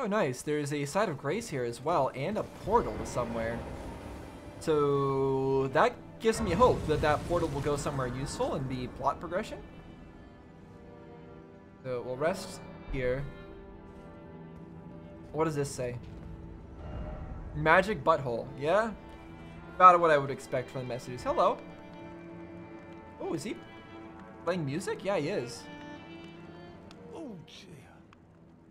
Oh, nice. There's a site of grace here as well, and a portal to somewhere. So that gives me hope that that portal will go somewhere useful and be plot progression. So we'll rest here. What does this say? Magic butthole. Yeah? About what I would expect from the messages. Hello. Oh, is he playing music? Yeah, he is.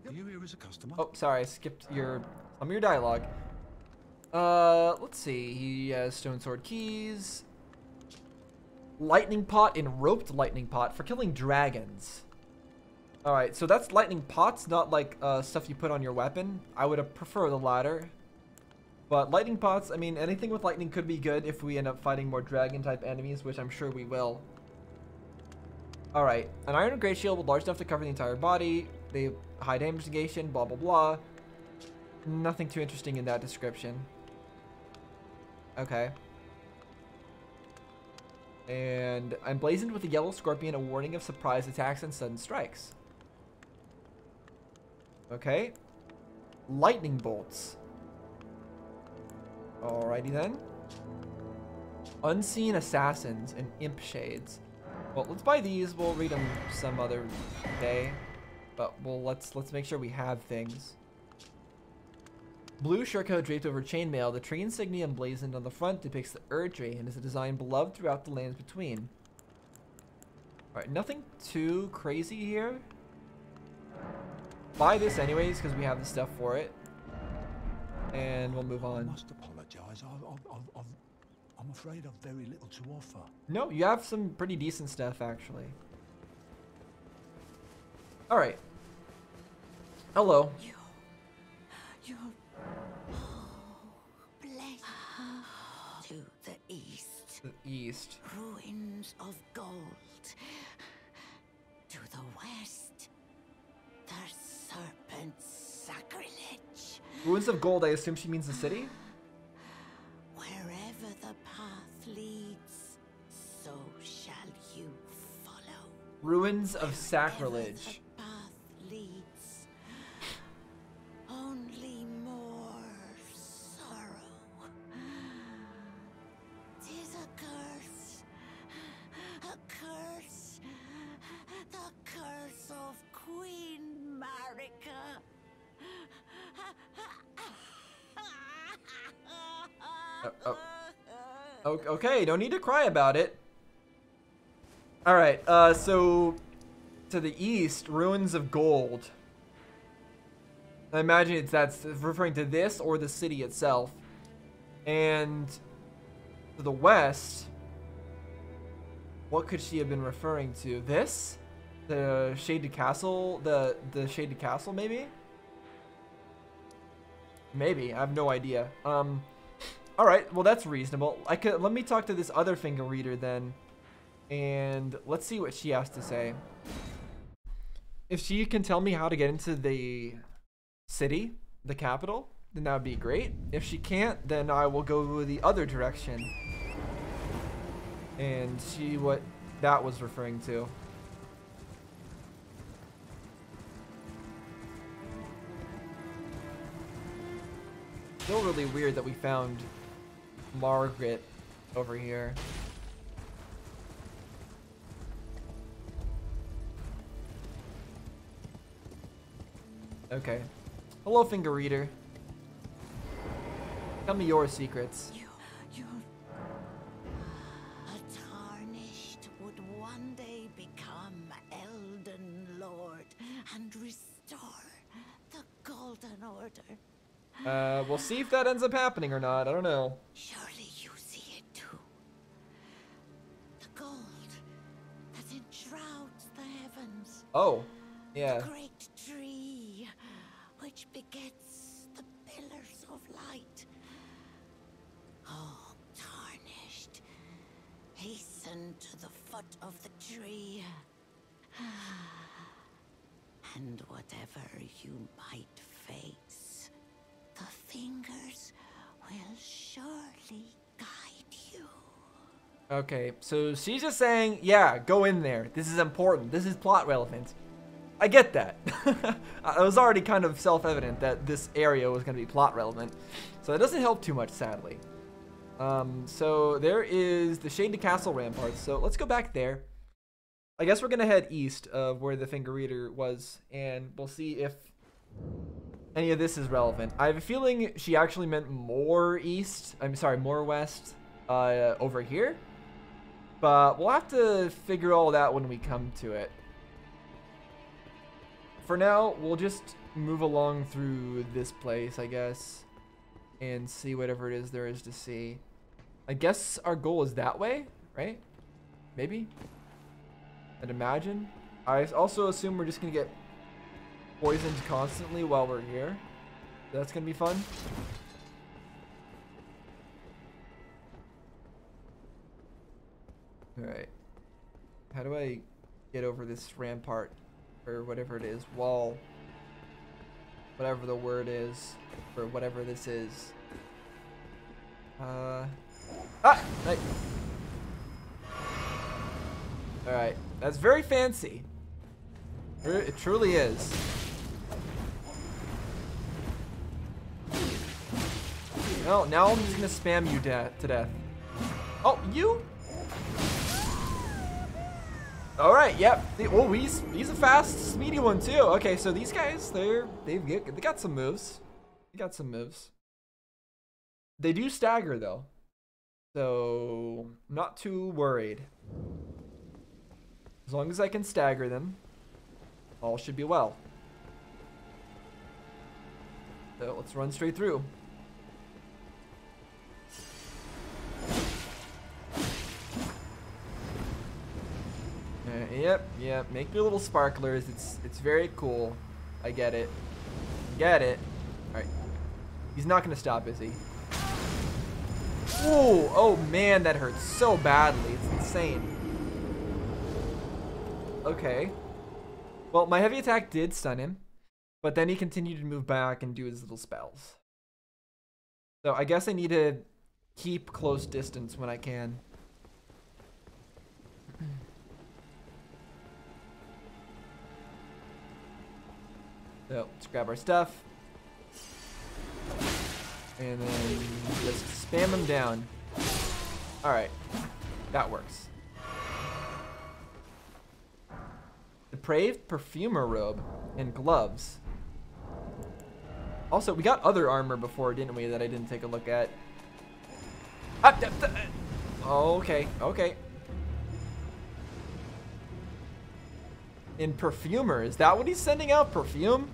Are you here as a customer? Oh, sorry, I skipped your some of your dialogue. Uh, let's see. He has stone sword keys, lightning pot, and roped lightning pot for killing dragons. All right, so that's lightning pots, not like uh, stuff you put on your weapon. I would prefer the latter. But lightning pots, I mean, anything with lightning could be good if we end up fighting more dragon-type enemies, which I'm sure we will. Alright, an iron great shield large enough to cover the entire body. They high damage negation, blah blah blah. Nothing too interesting in that description. Okay. And I'm blazoned with a yellow scorpion, a warning of surprise attacks and sudden strikes. Okay. Lightning bolts. Alrighty then. Unseen assassins and imp shades. Well, let's buy these. We'll read them some other day. But well, let's let's make sure we have things. Blue shirtcoat draped over chainmail, the tree insignia emblazoned on the front depicts the Erdtree and is a design beloved throughout the lands between. Alright, nothing too crazy here. Buy this anyways, because we have the stuff for it. And we'll move on. I must apologise. I've, I've, I've, I've, I'm afraid I've very little to offer. No, you have some pretty decent stuff, actually. Alright. Hello. You, you, oh, bless to the east, The east. ruins of gold. To the west, the serpent's sacrilege. Ruins of Gold, I assume she means the city? Wherever the path leads, so shall you follow. Ruins of Wherever Sacrilege. Okay, don't need to cry about it. Alright, uh, so to the east, Ruins of Gold. I imagine it's that's referring to this or the city itself. And to the west, what could she have been referring to? This? The Shaded Castle? The the Shaded Castle maybe? Maybe, I have no idea. Um all right, well that's reasonable. I could let me talk to this other finger reader then, and let's see what she has to say. If she can tell me how to get into the city, the capital, then that would be great. If she can't, then I will go the other direction and see what that was referring to. Still really weird that we found Margaret over here. Okay. Hello, finger reader. Tell me your secrets. Uh, we'll see if that ends up happening or not. I don't know. Surely you see it too. The gold that enshrouds the heavens. Oh, yeah. The great tree which begets the pillars of light. Oh, tarnished. Hasten to the foot of the tree. And whatever you might face, the fingers will surely guide you. Okay, so she's just saying, yeah, go in there. This is important. This is plot relevant. I get that. It was already kind of self-evident that this area was going to be plot relevant. So that doesn't help too much, sadly. Um, so there is the Shaded Castle ramparts. So let's go back there. I guess we're going to head east of where the finger reader was, and we'll see if any of this is relevant. I have a feeling she actually meant more east. I'm sorry, more west uh, over here. But we'll have to figure all that when we come to it. For now, we'll just move along through this place, I guess, and see whatever it is there is to see. I guess our goal is that way, right? Maybe? I'd imagine. I also assume we're just gonna get poisoned constantly while we're here. That's gonna be fun. Alright. How do I get over this rampart? Or whatever it is. Wall. Whatever the word is. Or whatever this is. Uh. Ah! Alright. That's very fancy. It truly is. Well, now I'm just gonna spam you de to death. Oh, you? All right, yep. The- Oh, he's he's a fast, speedy one too. Okay, so these guys, they're they've get, they got some moves. They got some moves. They do stagger though, so not too worried. As long as I can stagger them, all should be well. So let's run straight through. Uh, yep, yep. Make your little sparklers. It's it's very cool. I get it. Get it. All right. He's not gonna stop, is he? Ooh, oh man, that hurts so badly. It's insane. Okay. Well, my heavy attack did stun him, but then he continued to move back and do his little spells. So I guess I need to keep close distance when I can. So let's grab our stuff. And then just spam them down. Alright. That works. Depraved perfumer robe and gloves. Also, we got other armor before, didn't we, that I didn't take a look at. Ah, da- Okay, okay. In perfumer, is that what he's sending out? Perfume?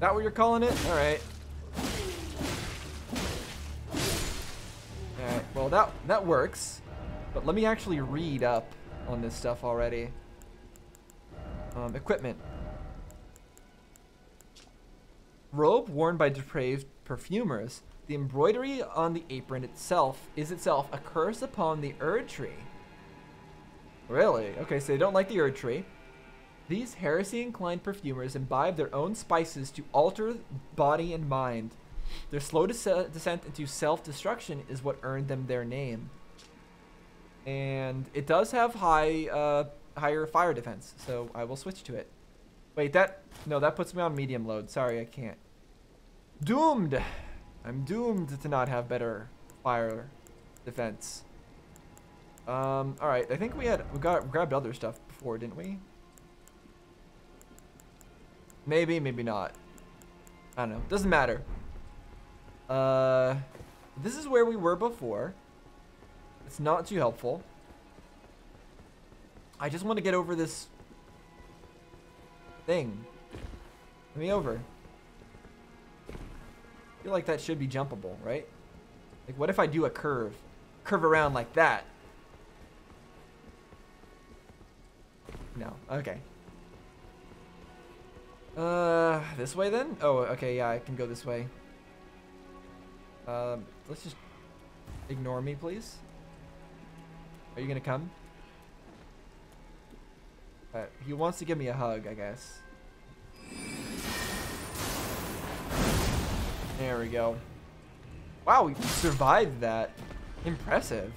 That what you're calling it? Alright. Alright, well that that works. But let me actually read up on this stuff already. Um, equipment. Robe worn by depraved perfumers. The embroidery on the apron itself is itself a curse upon the Erd tree. Really? Okay, so they don't like the Erd tree. These heresy-inclined perfumers imbibe their own spices to alter body and mind. Their slow des- descent into self-destruction is what earned them their name. And it does have high, uh, higher fire defense, so I will switch to it. Wait, that no, that puts me on medium load. Sorry, I can't. Doomed. I'm doomed to not have better fire defense. Um, all right. I think we had we got grabbed other stuff before, didn't we? Maybe, maybe not. I don't know. Doesn't matter. Uh, this is where we were before. It's not too helpful. I just want to get over this thing. Let me over. I feel like that should be jumpable, right? Like, what if I do a curve? Curve around like that. No. Okay. Uh, this way then? Oh, okay, yeah, I can go this way. Um, let's just ignore me, please. Are you gonna come? Uh, he wants to give me a hug, I guess. There we go. Wow, we survived that. Impressive.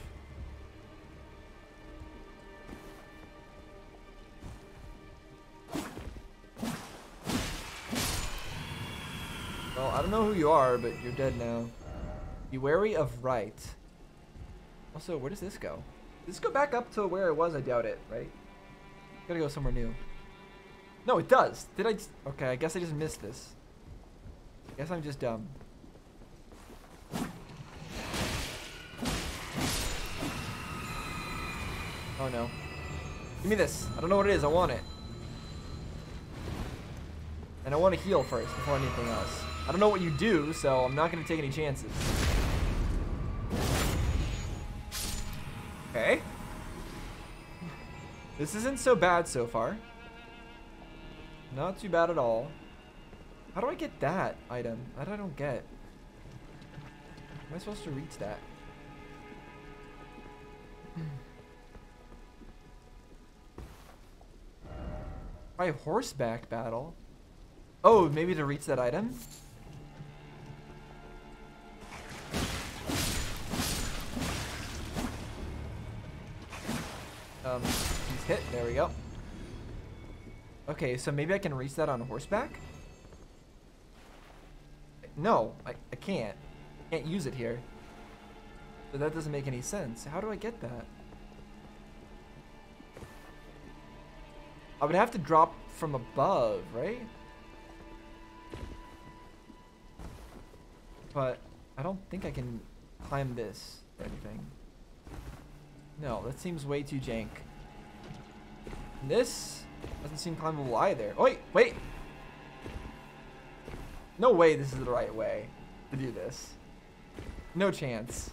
Well, I don't know who you are, but you're dead now. Be wary of right. Also, where does this go? Does this go back up to where it was? I doubt it, right? Gotta go somewhere new. No, it does. Did I? Okay, I guess I just missed this. I guess I'm just dumb. Oh no. Give me this. I don't know what it is. I want it. And I want to heal first before anything else. I don't know what you do, so I'm not going to take any chances. Okay. This isn't so bad so far. Not too bad at all. How do I get that item? That I don't get. Am I supposed to reach that? By horseback battle? Oh, maybe to reach that item? Um, he's hit. There we go. Okay, so maybe I can reach that on horseback? No, I, I can't. Can't use it here. So that doesn't make any sense. How do I get that? I would have to drop from above, right? But I don't think I can climb this or anything. No, that seems way too jank. This doesn't seem climbable either. Oh, wait, wait! No way this is the right way to do this. No chance.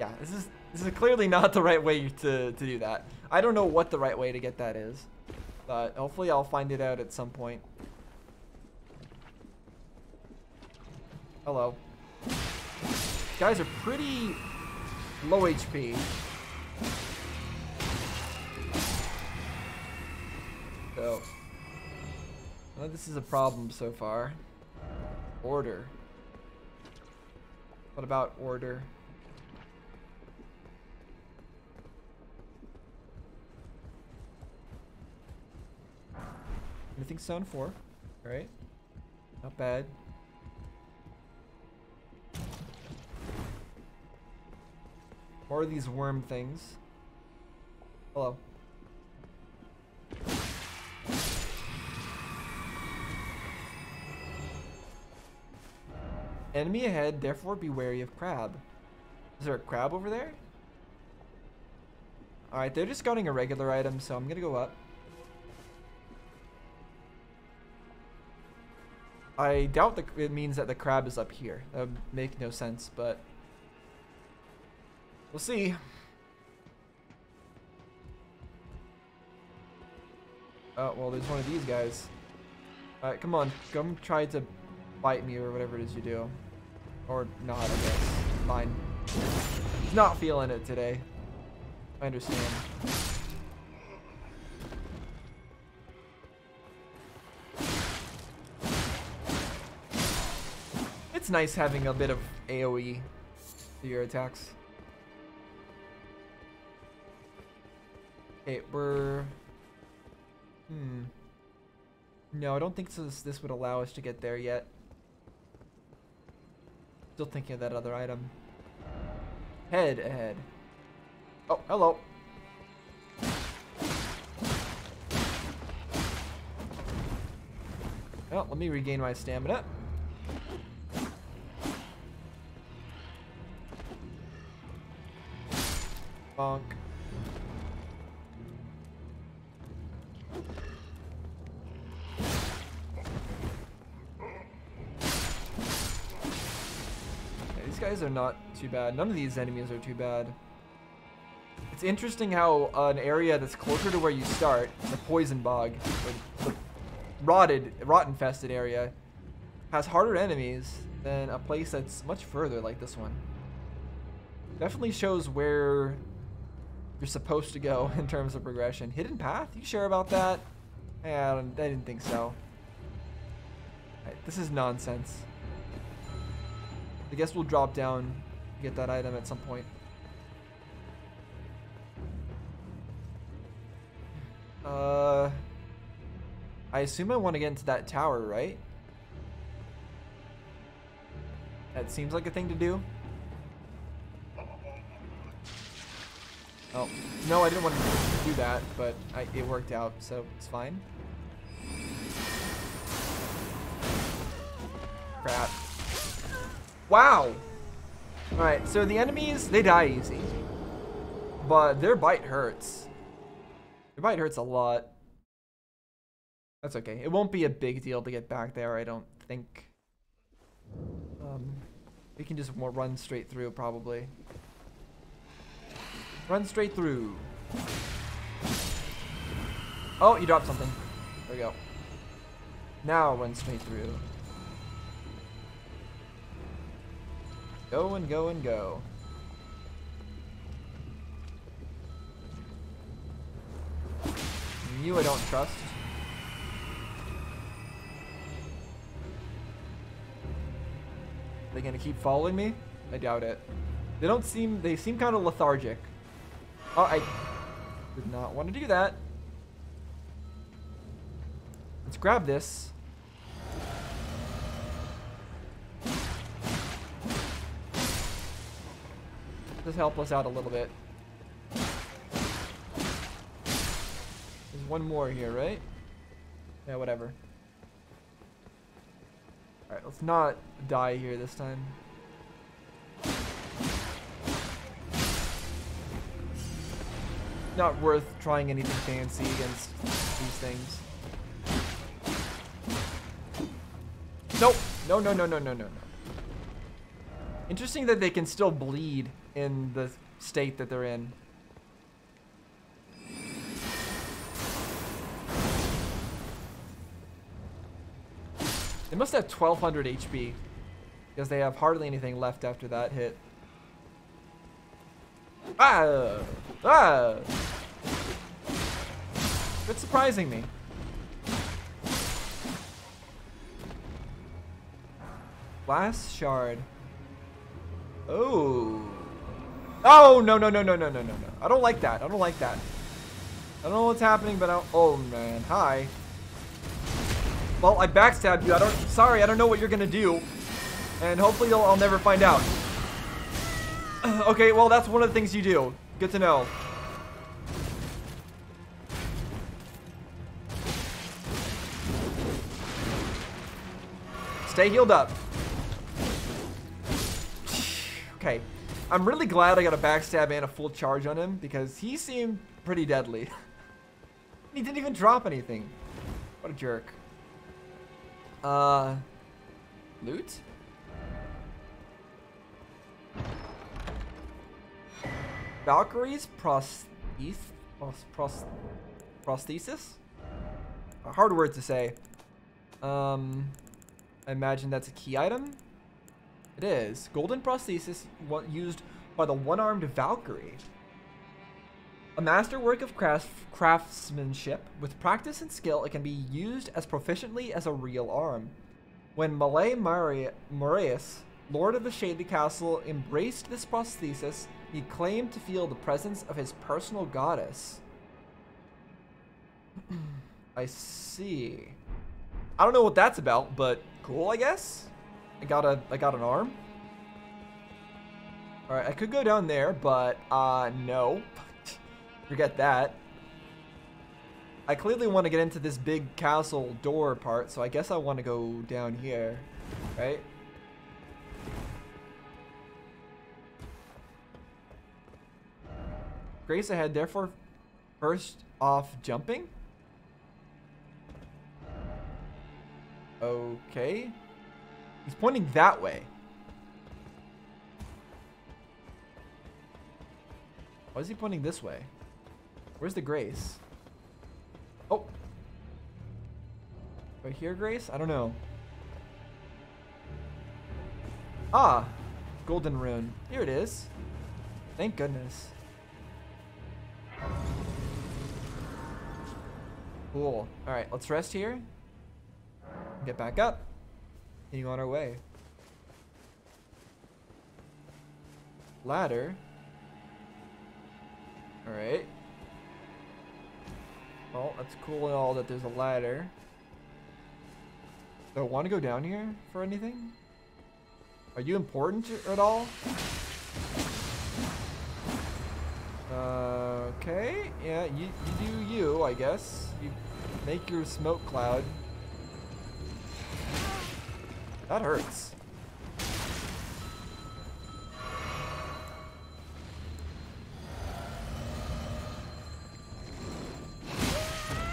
Yeah, this is this is clearly not the right way to, to do that. I don't know what the right way to get that is. But hopefully I'll find it out at some point. Hello. Guys are pretty low HP. So, well, this is a problem so far. Order. What about order? Anything sound four? Alright. Not bad. More of these worm things. Hello. Enemy ahead, therefore be wary of crab. Is there a crab over there? Alright, they're just scouting a regular item, so I'm gonna go up. I doubt that it means that the crab is up here. That would make no sense, but we'll see. Oh, well, there's one of these guys. Alright, come on. Come try to bite me or whatever it is you do. Or not, I guess. Fine. He's not feeling it today. I understand. It's nice having a bit of AoE to your attacks. Okay, we're... Hmm. No, I don't think this, this would allow us to get there yet. Still thinking of that other item. Head ahead. Oh, hello. Well, let me regain my stamina. Bonk. These guys are not too bad. None of these enemies are too bad. It's interesting how uh, an area that's closer to where you start, the poison bog, the rotted, rot-infested area, has harder enemies than a place that's much further like this one. Definitely shows where you're supposed to go in terms of progression. Hidden path? You sure about that? Yeah, I, I didn't think so. This is nonsense. I guess we'll drop down get that item at some point. Uh, I assume I want to get into that tower, right? That seems like a thing to do. Oh, no, I didn't want to do that, but I, it worked out, so it's fine. Crap. Wow! Alright, so the enemies, they die easy. But their bite hurts. Their bite hurts a lot. That's okay. It won't be a big deal to get back there, I don't think. Um, we can just run straight through, probably. Run straight through. Oh, you dropped something. There we go. Now run straight through. Go and go and go. You I don't trust. They gonna keep following me? I doubt it. They don't seem, they seem kind of lethargic. Oh, I did not want to do that. Let's grab this. Just help us out a little bit. There's one more here, right? Yeah, whatever. Alright, let's not die here this time. Not worth trying anything fancy against these things. Nope. No, no, no, no, no, no, no. Interesting that they can still bleed in the state that they're in. They must have 1200 HP because they have hardly anything left after that hit. Ah! Ah! It's surprising me. Last shard. Oh. Oh, no, no, no, no, no, no, no, no. I don't like that. I don't like that. I don't know what's happening, but I Oh, man. Hi. Well, I backstabbed you. I don't... Sorry, I don't know what you're gonna do. And hopefully I'll, I'll never find out. okay, well, that's one of the things you do. Good to know. Stay healed up. Okay. I'm really glad I got a backstab and a full charge on him because he seemed pretty deadly. he didn't even drop anything. What a jerk. Uh, loot? Valkyrie's prosthes pros prosthesis? A hard word to say. Um, I imagine that's a key item. It is. Golden prosthesis used by the one-armed Valkyrie. A masterwork of craftsmanship. With practice and skill, it can be used as proficiently as a real arm. When Malay Marius, Lord of the Shaded Castle, embraced this prosthesis, he claimed to feel the presence of his personal goddess. I see. I don't know what that's about, but cool, I guess. I got a I got an arm. All right, I could go down there, but uh no. Forget that. I clearly want to get into this big castle door part, so I guess I want to go down here, right? Grace ahead, therefore first off jumping? Okay. He's pointing that way. Why is he pointing this way? Where's the Grace? Oh. Right here, Grace? I don't know. Ah. Golden rune. Here it is. Thank goodness. Cool. Alright, let's rest here. Get back up. Continue on our way. ladder. Alright. Well, that's cool and all that there's a ladder. Do I want to go down here for anything? Are you important at all? Okay, yeah, you, you do you, I guess. You make your smoke cloud. That hurts.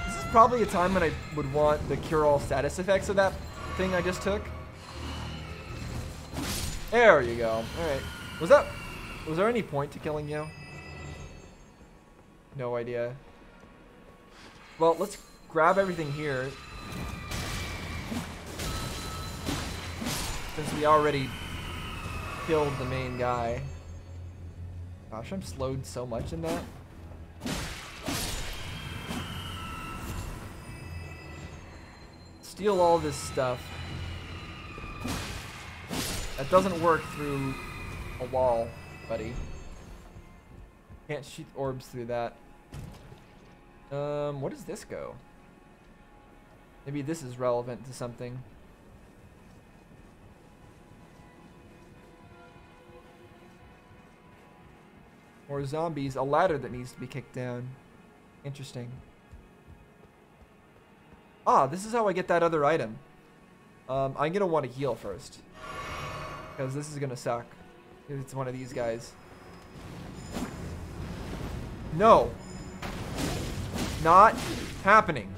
This is probably a time when I would want the cure-all status effects of that thing I just took. There you go. Alright. Was that... Was there any point to killing you? No idea. Well, let's grab everything here. Since we already killed the main guy. Gosh, I'm slowed so much in that. Steal all this stuff. That doesn't work through a wall, buddy. Can't shoot orbs through that. Um, what does this go? Maybe this is relevant to something. More zombies. A ladder that needs to be kicked down. Interesting. Ah, this is how I get that other item. Um, I'm gonna want to heal first. Because this is gonna suck. It's one of these guys. No. Not happening.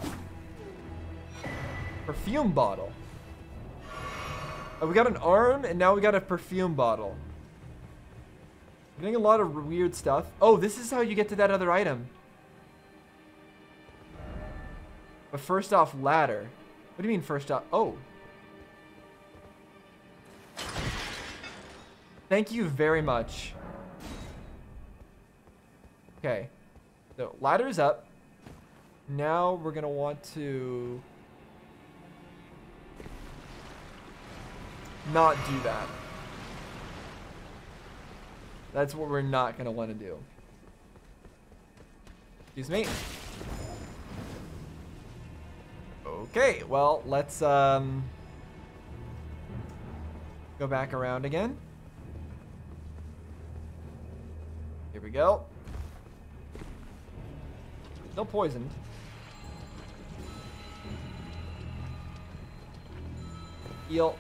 Perfume bottle. Oh, we got an arm, and now we got a perfume bottle. Getting a lot of weird stuff. Oh, this is how you get to that other item. But first off, ladder. What do you mean first off? Oh. Thank you very much. Okay. So ladder's up. Now we're gonna want to not do that. That's what we're not gonna want to do. Excuse me. Okay, well, let's um go back around again. Here we go. Still poisoned. Heal.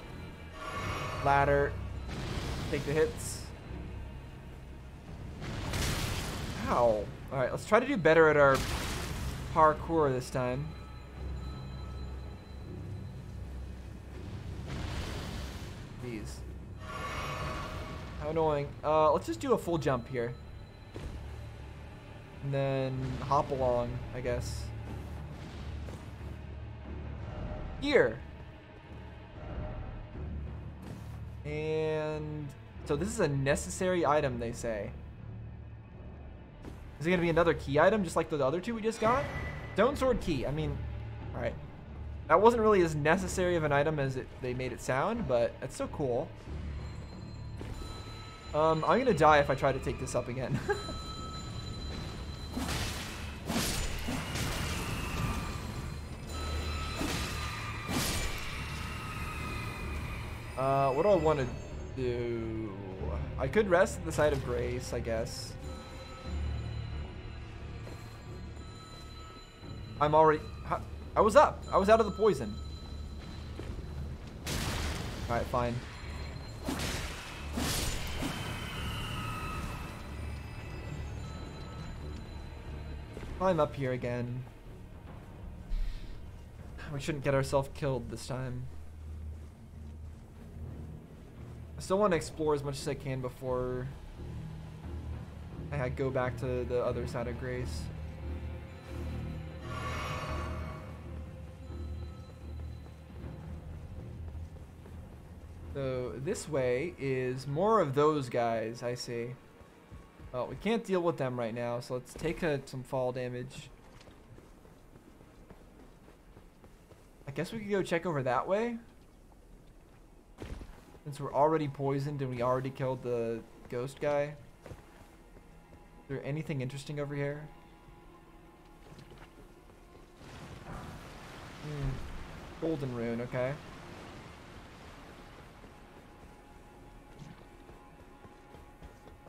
Ladder. Take the hits. Ow. Alright, let's try to do better at our parkour this time. These. How annoying. Uh, let's just do a full jump here. And then hop along, I guess. Here. And so this is a necessary item, they say. Is it going to be another key item, just like the other two we just got? Stone Sword Key. I mean, all right. That wasn't really as necessary of an item as it, they made it sound, but it's so cool. Um, I'm going to die if I try to take this up again. uh, what do I want to do? I could rest at the side of grace, I guess. I'm already... I was up. I was out of the poison. Alright, fine. Climb up here again. We shouldn't get ourselves killed this time. I still want to explore as much as I can before I go back to the other side of Grace. So this way is more of those guys, I see. Well, we can't deal with them right now, so let's take a, some fall damage. I guess we could go check over that way. Since we're already poisoned and we already killed the ghost guy. Is there anything interesting over here? Hmm. Golden rune, okay.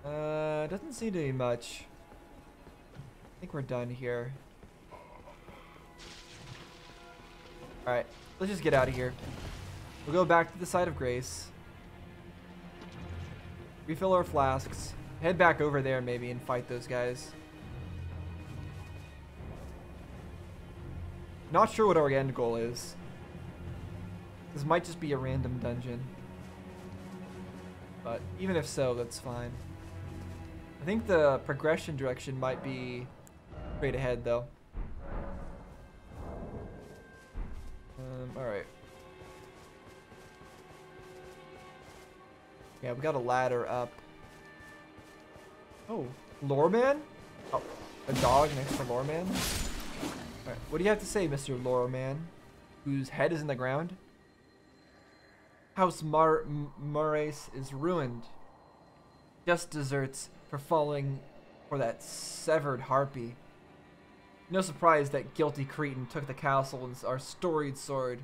Uh, doesn't seem to be much. I think we're done here. Alright, let's just get out of here. We'll go back to the side of grace. Refill our flasks. Head back over there maybe and fight those guys. Not sure what our end goal is. This might just be a random dungeon. But even if so, that's fine. I think the progression direction might be straight ahead though. Um, alright. Yeah, we got a ladder up. Oh, Loreman? Oh, a dog next to Loreman? Alright, what do you have to say, Mr. Loreman? Whose head is in the ground? House Mar Marais is ruined. Just deserts for falling for that severed harpy. No surprise that guilty cretin took the castle and our storied sword.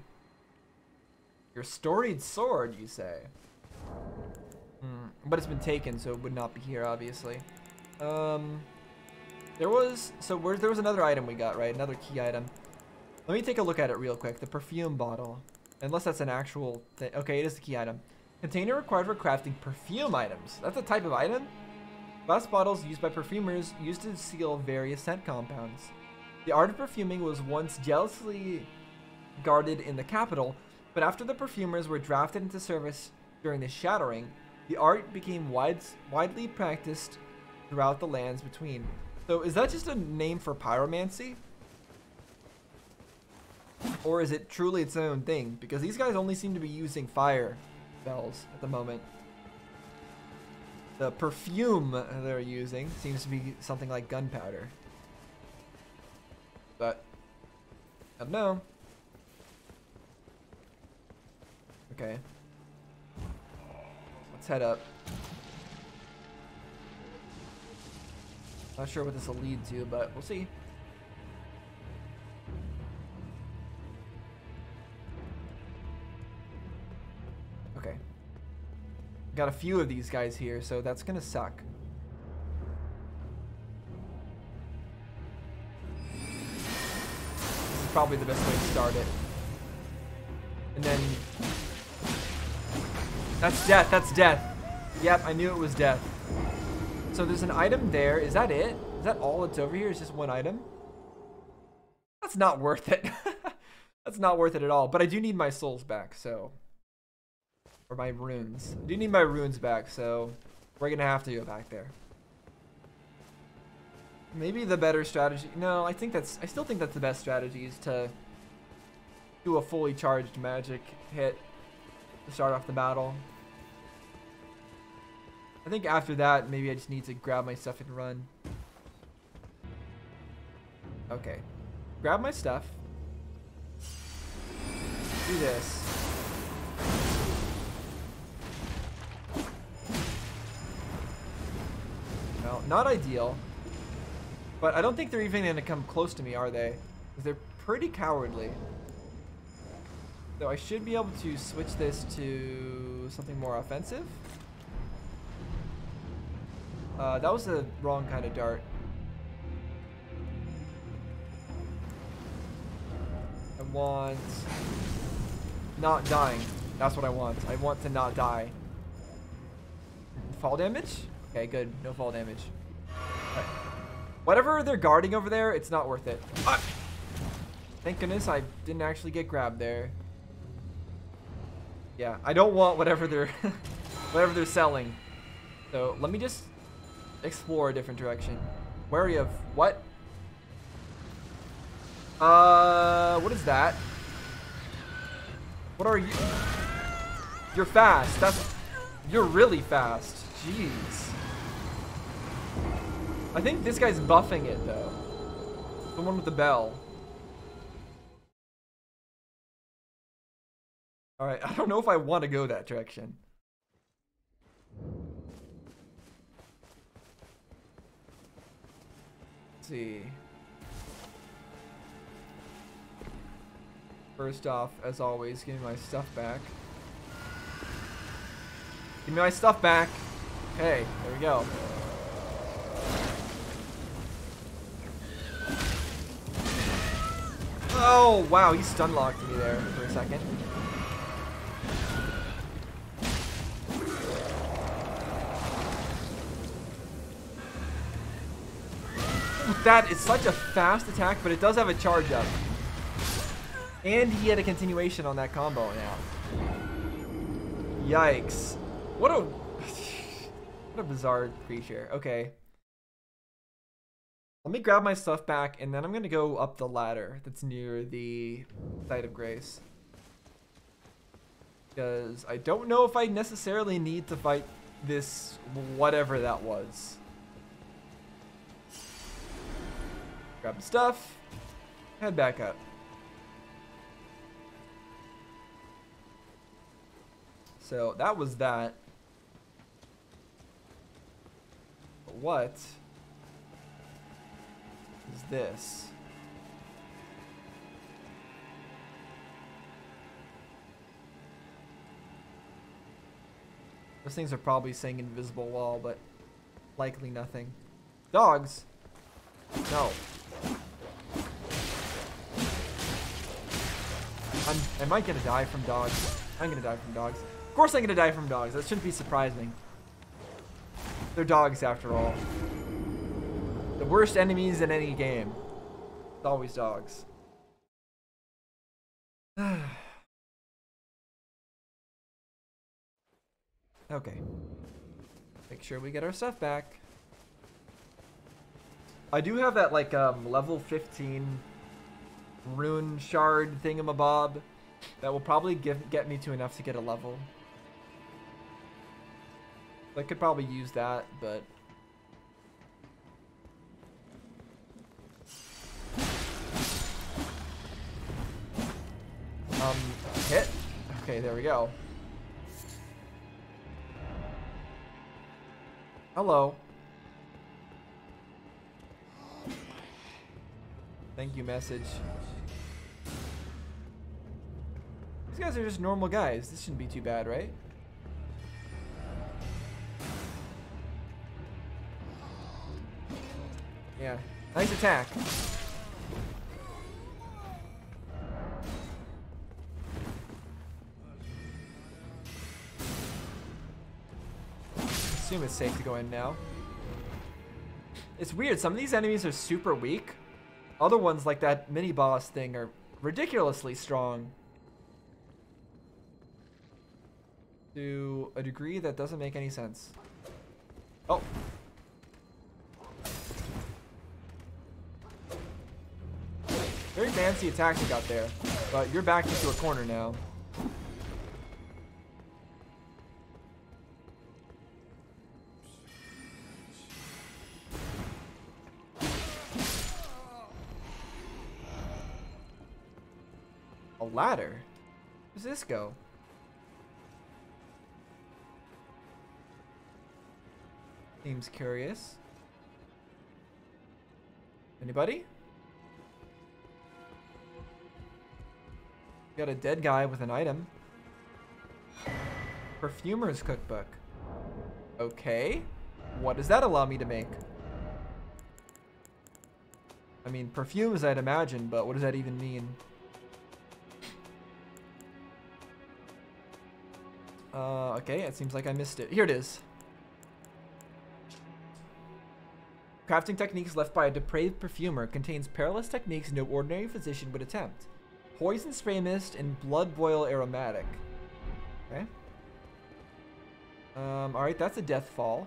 Your storied sword, you say? But it's been taken, so it would not be here, obviously. Um, there was, so where, there was another item we got, right? Another key item. Let me take a look at it real quick. The perfume bottle. Unless that's an actual thing. Okay, it is the key item. Container required for crafting perfume items. That's a type of item? Glass bottles used by perfumers used to seal various scent compounds. The art of perfuming was once jealously guarded in the capital, but after the perfumers were drafted into service during the Shattering, the art became wide, widely practiced throughout the lands between. So is that just a name for pyromancy? Or is it truly its own thing? Because these guys only seem to be using fire spells at the moment. The perfume they're using seems to be something like gunpowder. But, I don't know. Okay. Let's head up. Not sure what this will lead to, but we'll see. Okay. Got a few of these guys here, so that's gonna suck. This is probably the best way to start it. And then... That's death, that's death. Yep, I knew it was death. So there's an item there. Is that it? Is that all that's over here? Is just one item? That's not worth it. that's not worth it at all. But I do need my souls back, so... Or my runes. I do need my runes back, so we're gonna have to go back there. Maybe the better strategy. No, I think that's. I still think that's the best strategy is to do a fully charged magic hit to start off the battle. I think after that, maybe I just need to grab my stuff and run. Okay. Grab my stuff. Do this. Well, not ideal. But I don't think they're even going to come close to me, are they? Because they're pretty cowardly. So I should be able to switch this to something more offensive. Uh, that was the wrong kind of dart. I want not dying. That's what I want. I want to not die. Fall damage? Okay, good. No fall damage. Right. Whatever they're guarding over there, it's not worth it. Ah! Thank goodness I didn't actually get grabbed there. Yeah, I don't want whatever they're whatever they're selling. So let me just explore a different direction. Wary of what? Uh, what is that? What are you? You're fast. That's you're really fast. Jeez. I think this guy's buffing it though. The one with the bell. Alright, I don't know if I want to go that direction. See. First off, as always, give me my stuff back. Give me my stuff back. Okay, there we go. Oh, wow, he stun locked me there for a second. That is such a fast attack, but it does have a charge up. And he had a continuation on that combo now. Yikes. What a what a bizarre creature. Okay. Let me grab my stuff back and then I'm gonna go up the ladder that's near the site of grace. Because I don't know if I necessarily need to fight this whatever that was. Grab the stuff. Head back up. So that was that. But what is this? Those things are probably saying invisible wall, but likely nothing. Dogs? No. I'm, am I gonna die from dogs? I'm gonna die from dogs. Of course I'm gonna die from dogs. That shouldn't be surprising. They're dogs after all. The worst enemies in any game. It's always dogs. okay. Make sure we get our stuff back. I do have that like um, level 15 rune shard thingamabob that will probably give get me to enough to get a level. I could probably use that, but um hit. Okay, there we go. Hello. Thank you, message. These guys are just normal guys. This shouldn't be too bad, right? Yeah. Nice attack. Assume it's safe to go in now. It's weird. Some of these enemies are super weak. Other ones, like that mini boss thing, are ridiculously strong. To a degree that doesn't make any sense. Oh. Very fancy attack you got there, but you're backed into a corner now. A ladder? Where's this go? Seems curious. Anybody? Got a dead guy with an item. Perfumer's cookbook. Okay. What does that allow me to make? I mean, perfumes I'd imagine, but what does that even mean? Uh, okay, it seems like I missed it. Here it is. Crafting techniques left by a depraved perfumer contains perilous techniques no ordinary physician would attempt. Poison spray mist and blood boil aromatic. Okay. Um, alright, that's a death fall.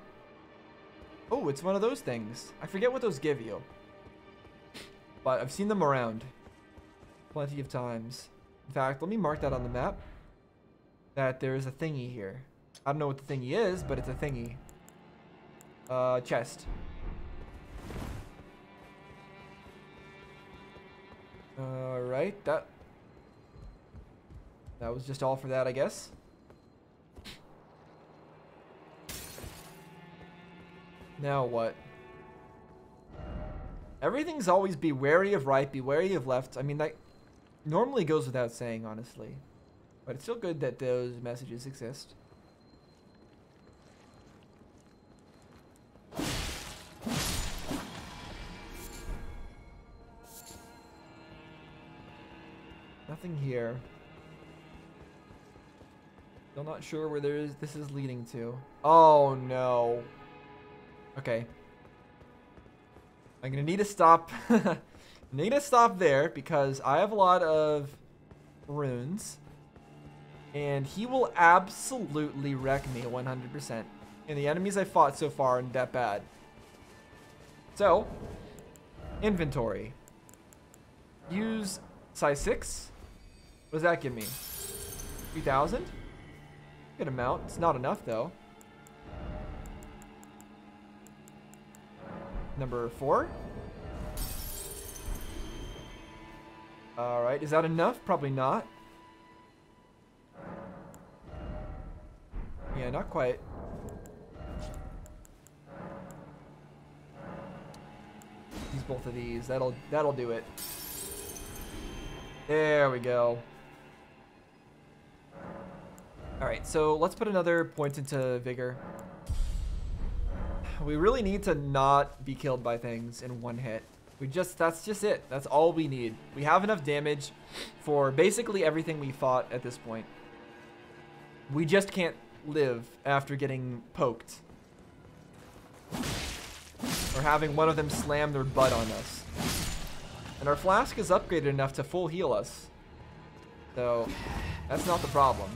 Oh, it's one of those things. I forget what those give you. But I've seen them around. Plenty of times. In fact, let me mark that on the map. That there is a thingy here. I don't know what the thingy is, but it's a thingy. Uh, chest. Alright, that... That was just all for that, I guess. Now what? Everything's always be wary of right, be wary of left. I mean, that normally goes without saying, honestly. But it's still good that those messages exist. Nothing here. Still not sure where there is this is leading to. Oh no. Okay. I'm gonna need to stop. need to stop there because I have a lot of runes. And he will absolutely wreck me 100%. And the enemies I fought so far aren't that bad. So, inventory. Use size 6. What does that give me? 3,000? Good amount. It's not enough though. Number 4. Alright, is that enough? Probably not. Yeah, not quite. Use both of these. That'll that'll do it. There we go. Alright, so let's put another point into Vigor. We really need to not be killed by things in one hit. We just, that's just it. That's all we need. We have enough damage for basically everything we fought at this point. We just can't live after getting poked. Or having one of them slam their butt on us. And our flask is upgraded enough to full heal us. So, that's not the problem.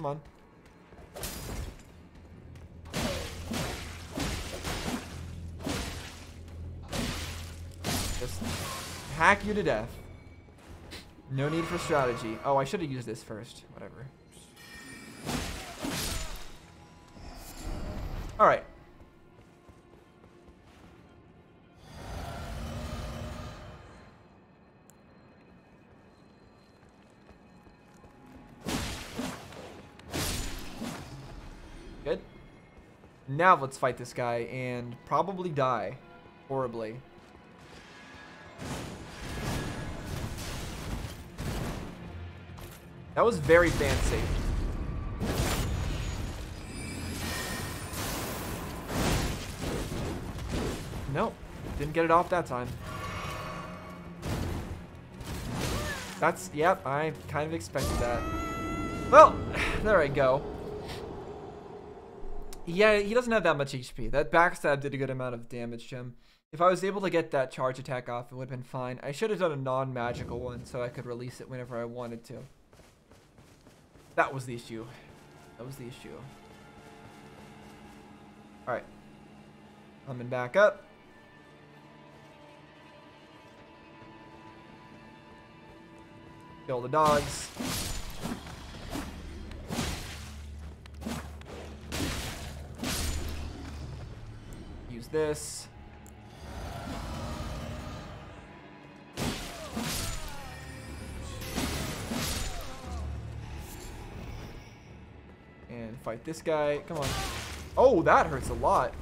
Come on. Just hack you to death. No need for strategy. Oh, I should have used this first. Whatever. Alright. Now let's fight this guy and probably die horribly. That was very fancy. Nope. Didn't get it off that time. That's, yep, I kind of expected that. Well, there I go. Yeah, he doesn't have that much HP. That backstab did a good amount of damage to him. If I was able to get that charge attack off, it would have been fine. I should have done a non-magical one so I could release it whenever I wanted to. That was the issue. That was the issue. Alright. Coming back up. Kill the dogs. This. And fight this guy. Come on. Oh, that hurts a lot.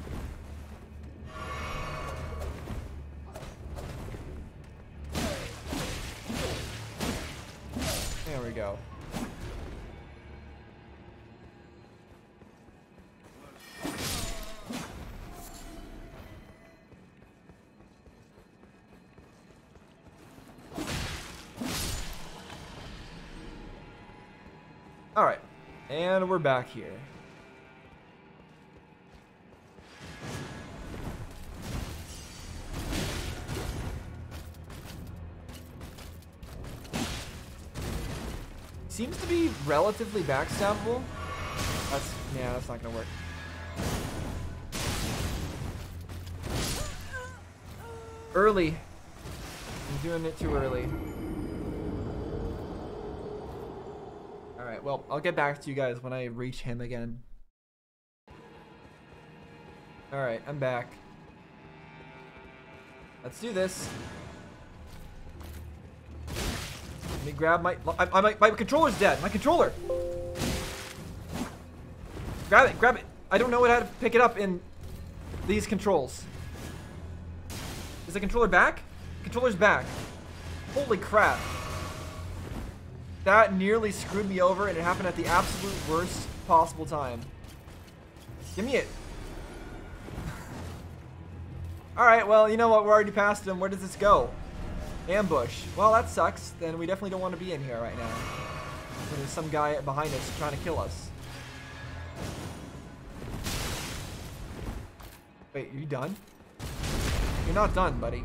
We're back here. Seems to be relatively backstabbable. That's, yeah, that's not gonna work. Early. I'm doing it too early. Well, I'll get back to you guys when I reach him again. Alright, I'm back. Let's do this. Let me grab my. I, I, my, my controller's dead. My controller. Grab it. Grab it. I don't know what how to pick it up in these controls. Is the controller back? controller's back. Holy crap. That nearly screwed me over, and it happened at the absolute worst possible time. Give me it. Alright, well, you know what? We're already past him. Where does this go? Ambush. Well, that sucks. Then we definitely don't want to be in here right now. There's some guy behind us trying to kill us. Wait, are you done? You're not done, buddy.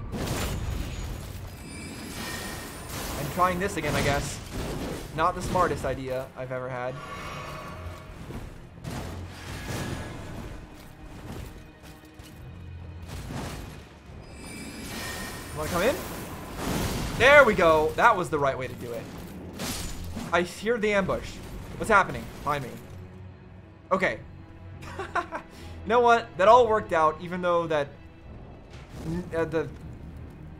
I'm trying this again, I guess. Not the smartest idea I've ever had. Want to come in? There we go. That was the right way to do it. I hear the ambush. What's happening? Find me. Okay. you know what? That all worked out, even though that uh, the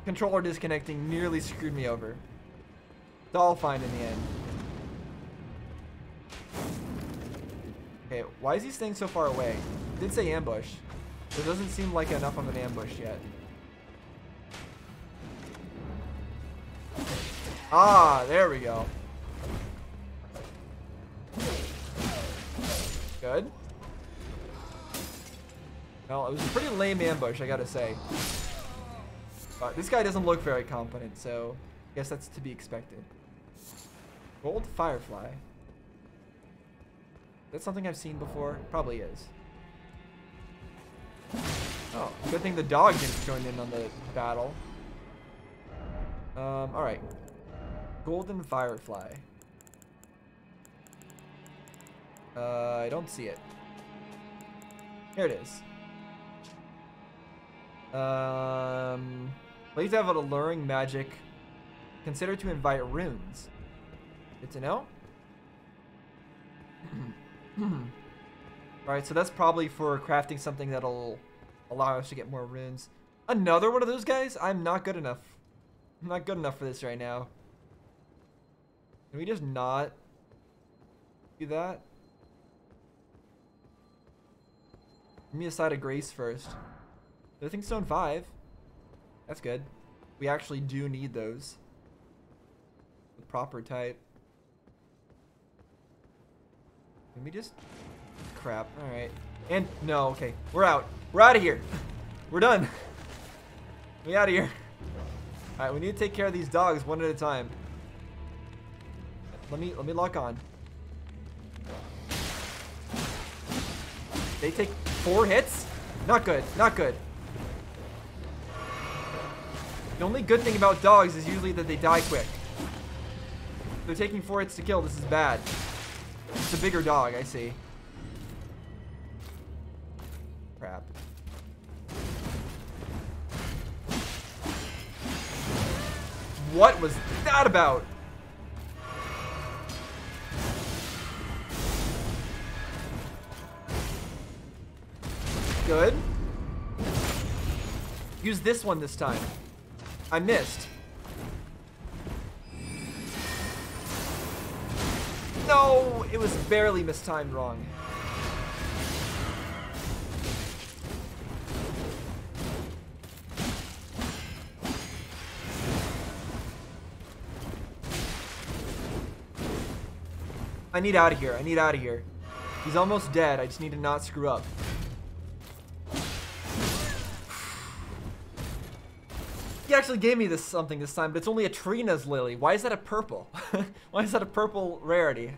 controller disconnecting nearly screwed me over. It's all fine in the end. Okay, why is he staying so far away? It did say ambush. It doesn't seem like enough of an ambush yet. Ah, there we go. Good. Well, it was a pretty lame ambush, I gotta say. Uh, this guy doesn't look very competent, so I guess that's to be expected. Gold Firefly. That's something I've seen before? Probably is. Oh, good thing the dog didn't join in on the battle. Um, alright. Golden Firefly. Uh, I don't see it. Here it is. Um, please have an alluring magic. Consider to invite runes. Good to know. Hmm. Alright, so that's probably for crafting something that'll allow us to get more runes. Another one of those guys? I'm not good enough. I'm not good enough for this right now. Can we just not do that? Give me a site of grace first. Smithing Stone 5. That's good. We actually do need those. The proper type. Let me just... Crap. Alright. And... No, okay. We're out. We're out of here. We're done. We out of here. Alright, we need to take care of these dogs one at a time. Let me let me lock on. They take four hits? Not good. Not good. The only good thing about dogs is usually that they die quick. They're taking four hits to kill. This is bad. It's a bigger dog, I see. Crap. What was that about? Good. Use this one this time. I missed. No, it was barely mistimed wrong. I need out of here. I need out of here. He's almost dead. I just need to not screw up. Actually gave me this something this time, but it's only a Trina's Lily. Why is that a purple? Why is that a purple rarity?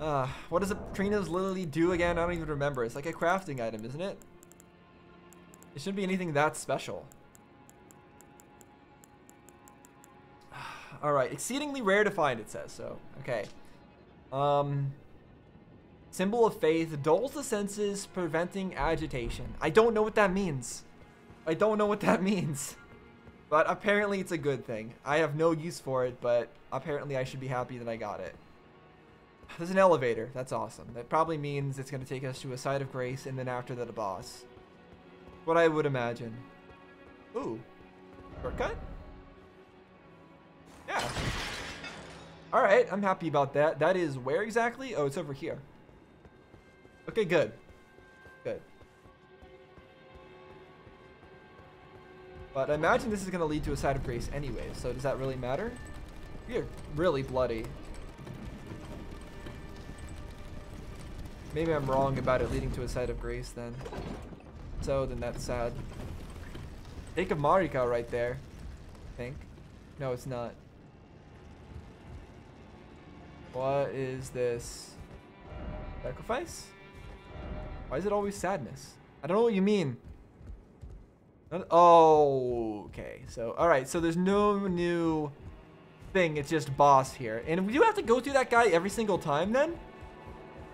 Uh, what does a Trina's Lily do again? I don't even remember. It's like a crafting item, isn't it? It shouldn't be anything that special. Alright, exceedingly rare to find, it says, so, okay. Um, symbol of faith, dulls the senses, preventing agitation. I don't know what that means. I don't know what that means. But apparently it's a good thing. I have no use for it, but apparently I should be happy that I got it. There's an elevator. That's awesome. That probably means it's going to take us to a site of grace and then after that a boss. What I would imagine. Ooh. Shortcut? Yeah. All right, I'm happy about that. That is where exactly? Oh, it's over here. Okay. Good. But I imagine this is going to lead to a site of grace anyway, so does that really matter? You're really bloody. Maybe I'm wrong about it leading to a site of grace then. So, then that's sad. Think of Marika right there. I think. No, it's not. What is this? Sacrifice? Why is it always sadness? I don't know what you mean. Oh, okay. So, all right. So there's no new thing. It's just boss here. And we do have to go through that guy every single time then?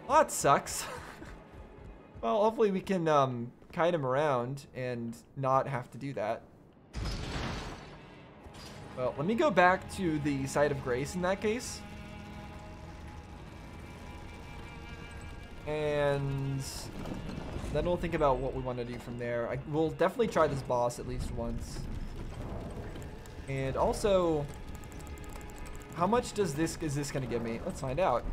Well, that sucks. well, hopefully we can um, kite him around and not have to do that. Well, let me go back to the site of grace in that case. And then we'll think about what we want to do from there. I, we'll definitely try this boss at least once. And also, how much does this is this going to give me? Let's find out.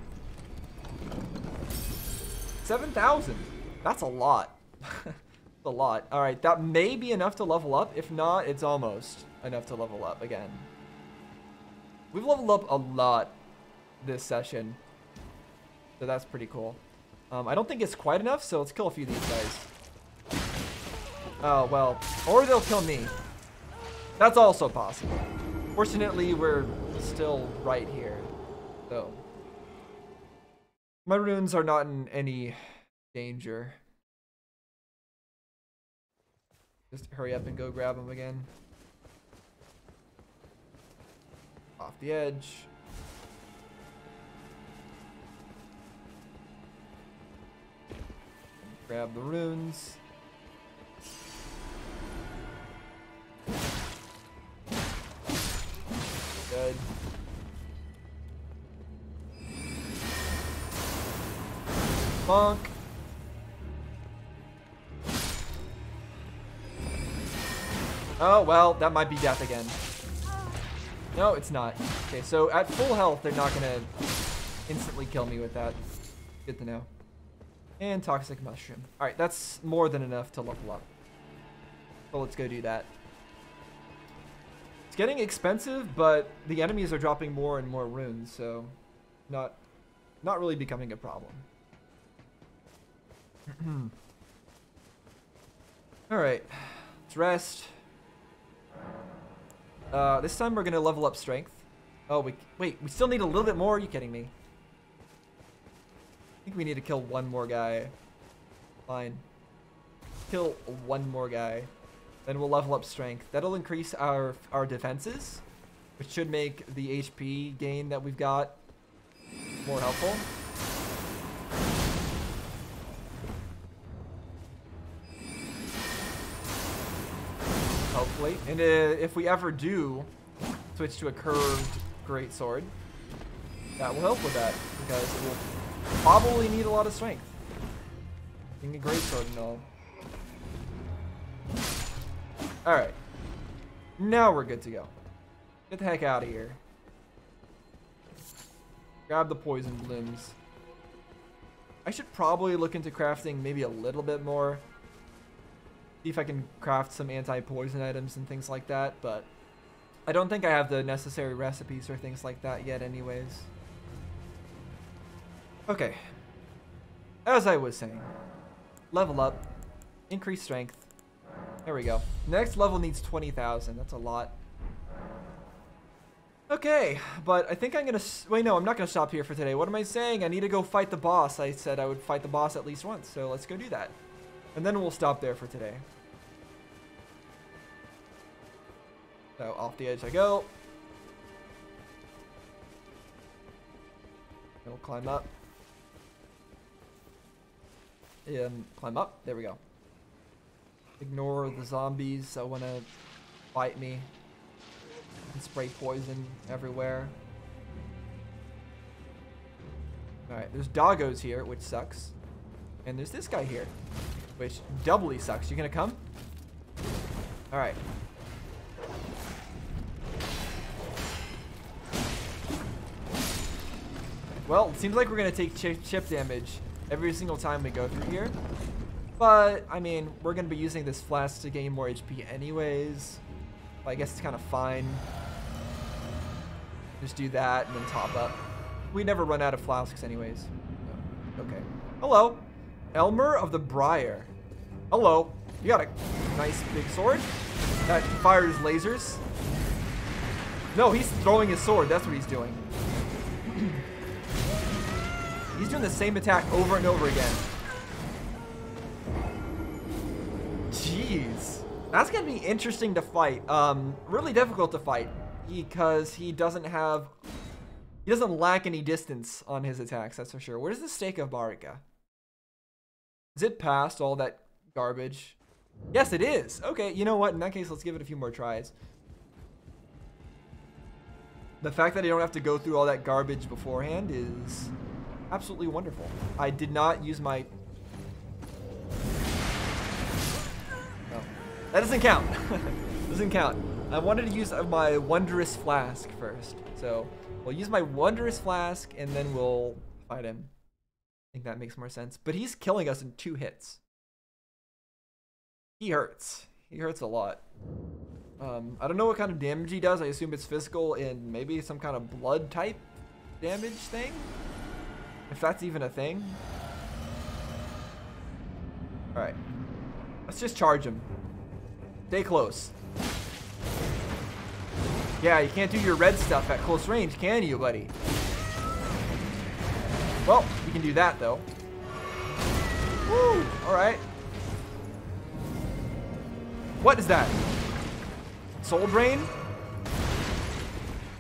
7,000. That's a lot. a lot. All right, that may be enough to level up. If not, it's almost enough to level up again. We've leveled up a lot this session. So that's pretty cool. Um, I don't think it's quite enough, so let's kill a few of these guys. Oh, well. Or they'll kill me. That's also possible. Fortunately, we're still right here. So. My runes are not in any danger. Just hurry up and go grab them again. Off the edge. Grab the runes. Good. Bonk. Oh, well, that might be death again. No, it's not. Okay, so at full health, they're not to instantly kill me with that. Good to know. And Toxic Mushroom. Alright, that's more than enough to level up. So let's go do that. It's getting expensive, but the enemies are dropping more and more runes, so not, not really becoming a problem. Alright, let's rest. Uh, this time we're gonna level up strength. Oh, we wait. We still need a little bit more. Are you kidding me? I think we need to kill one more guy. Fine. Kill one more guy. Then we'll level up strength. That'll increase our our defenses, which should make the HP gain that we've got more helpful. hopefully. And uh, if we ever do switch to a curved great sword, that will help with that because it will probably need a lot of strength. Being a great sword and all. Alright. Now we're good to go. Get the heck out of here. Grab the poison blooms. I should probably look into crafting maybe a little bit more see if I can craft some anti-poison items and things like that, but I don't think I have the necessary recipes or things like that yet anyways. Okay. As I was saying, level up, increase strength. There we go. Next level needs 20,000. That's a lot. Okay, but I think I'm gonna. Wait, no, I'm not gonna stop here for today. What am I saying? I need to go fight the boss. I said I would fight the boss at least once, so let's go do that. And then we'll stop there for today. So off the edge I go. We'll climb up. And climb up. There we go. Ignore the zombies that want to bite me. And spray poison everywhere. Alright, there's doggos here, which sucks. And there's this guy here, which doubly sucks. You gonna come? Alright. Well, it seems like we're to take chip damage every single time we go through here. But, I mean, we're going to be using this flask to gain more HP anyways. I guess it's kind of fine. Just do that and then top up. We never run out of flasks anyways. Okay. Hello. Elemer of the Briar. Hello. You got a nice big sword that fires lasers. No, he's throwing his sword. That's what he's doing. he's doing the same attack over and over again. Jeez. That's going to be interesting to fight. Um, really difficult to fight because he doesn't have... He doesn't lack any distance on his attacks, that's for sure. Where's the stake of Marika? Is it past all that garbage? Yes, it is. Okay, you know what? In that case, let's give it a few more tries. The fact that I don't have to go through all that garbage beforehand is absolutely wonderful. I did not use my... No. That doesn't count. doesn't count. I wanted to use my Wondrous Flask first. So, we'll use my Wondrous Flask, and then we'll fight him. I think that makes more sense. But he's killing us in two hits. He hurts. He hurts a lot. Um, I don't know what kind of damage he does. I assume it's physical and maybe some kind of blood type damage thing. If that's even a thing. Alright. Let's just charge him. Stay close. Yeah, you can't do your red stuff at close range, can you, buddy? Well, we can do that, though. Woo! Alright. What is that? Soul Drain?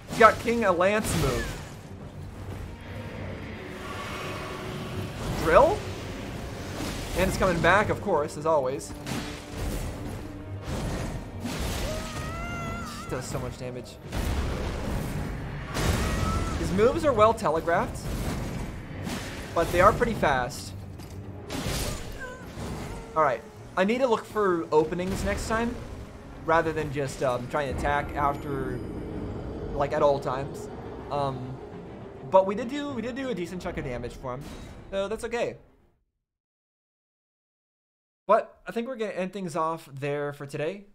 He's got King a Lance move. Drill? And it's coming back, of course, as always. He does so much damage. His moves are well telegraphed, but they are pretty fast. Alright, I need to look for openings next time rather than just um, trying to attack after, like at all times. Um, but we did do we did do a decent chunk of damage for him, so that's okay. But I think we're gonna end things off there for today.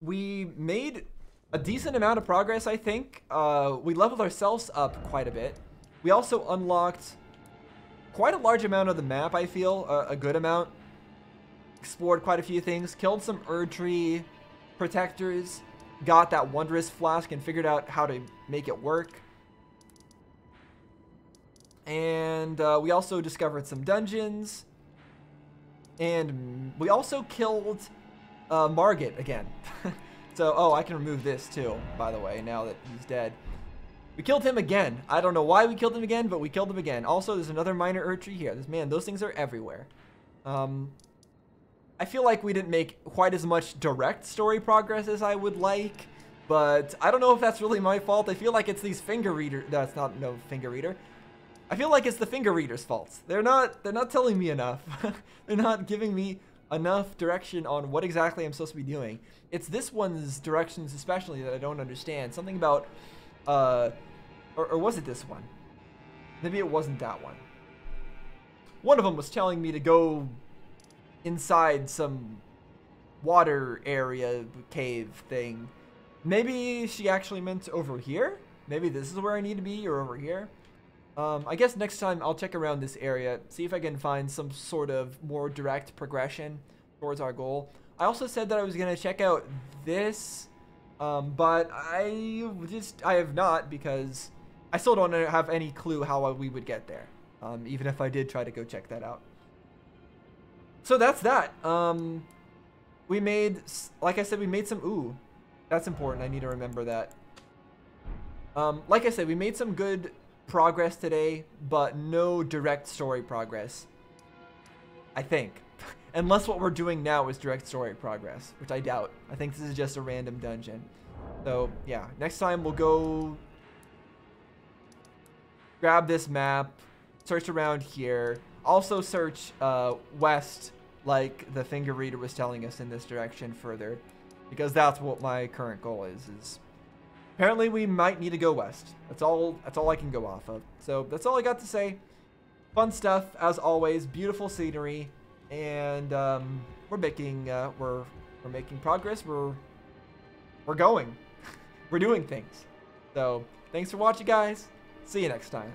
We made a decent amount of progress, I think. Uh, we leveled ourselves up quite a bit. We also unlocked quite a large amount of the map, I feel, a, a good amount. Explored quite a few things, killed some Erdtree, protectors, got that wondrous flask and figured out how to make it work. And uh, we also discovered some dungeons. And we also killed uh, Margit again. so, oh, I can remove this too, by the way, now that he's dead. We killed him again. I don't know why we killed him again, but we killed him again. Also, there's another minor Erdtree here. This man, those things are everywhere. Um, I feel like we didn't make quite as much direct story progress as I would like, but I don't know if that's really my fault. I feel like it's these finger reader. That's not no finger reader. I feel like it's the finger reader's fault. They're not. They're not telling me enough. they're not giving me enough direction on what exactly I'm supposed to be doing. It's this one's directions especially that I don't understand. Something about, uh, or, or was it this one? Maybe it wasn't that one. One of them was telling me to go inside some water area cave thing. Maybe she actually meant over here? Maybe this is where I need to be or over here? Um, I guess next time I'll check around this area, see if I can find some sort of more direct progression towards our goal. I also said that I was going to check out this, um, but I just, I have not because I still don't have any clue how we would get there, um, even if I did try to go check that out. So that's that. Um, we made, like I said, we made some, ooh, that's important. I need to remember that. Um, like I said, we made some good progress today, but no direct story progress. I think. Unless what we're doing now is direct story progress, which I doubt. I think this is just a random dungeon. So, yeah. Next time we'll go grab this map, search around here, also search uh, west like the finger reader was telling us in this direction further because that's what my current goal is is apparently we might need to go west. That's all. That's all I can go off of. So that's all I got to say. Fun stuff as always. Beautiful scenery, and um, we're making uh, we're we're making progress. We're we're going. we're doing things. So thanks for watching, guys. See you next time.